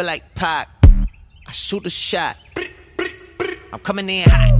feel like Pac. I shoot a shot. I'm coming in hot.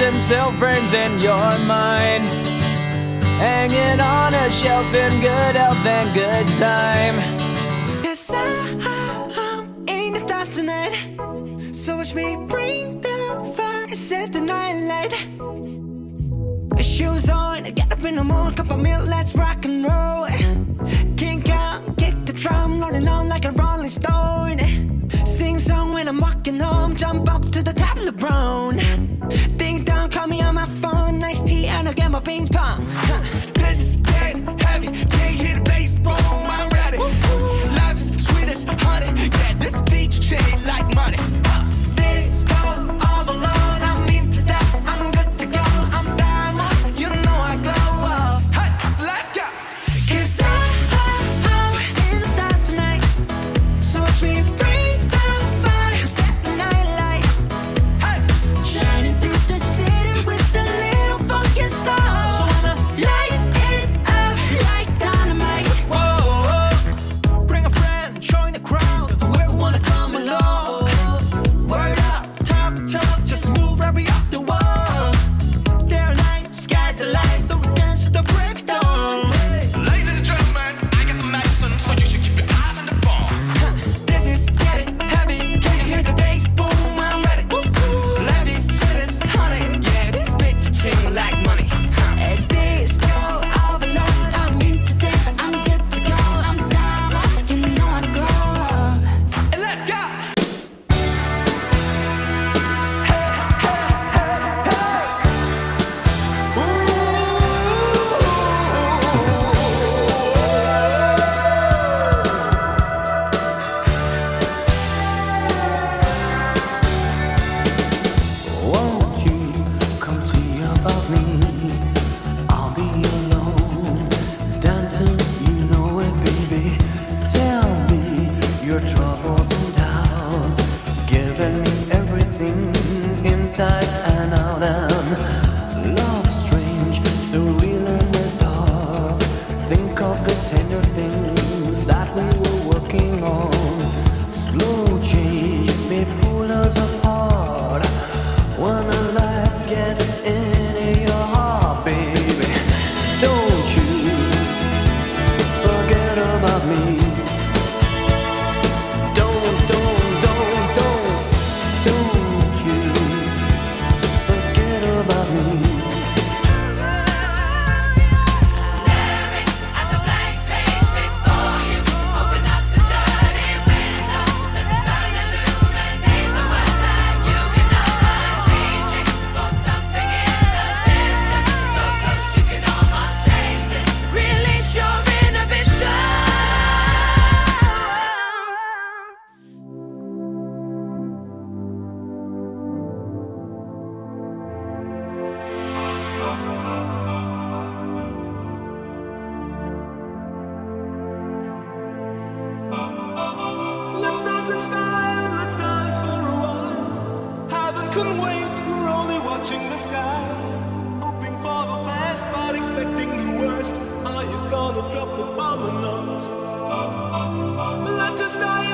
And still frames in your mind. Hanging on a shelf in good health and good time. Cause I'm in the stars tonight. So watch me bring the fire, set the night light. Shoes on, get up in the morning, cup of milk, let's rock and roll. Kink out, kick the drum, rolling on like a rolling stone. Sing song when I'm walking home, jump up and time we're only watching the skies. Hoping for the best, but expecting the worst. Are you gonna drop the bomb or not? Let us die.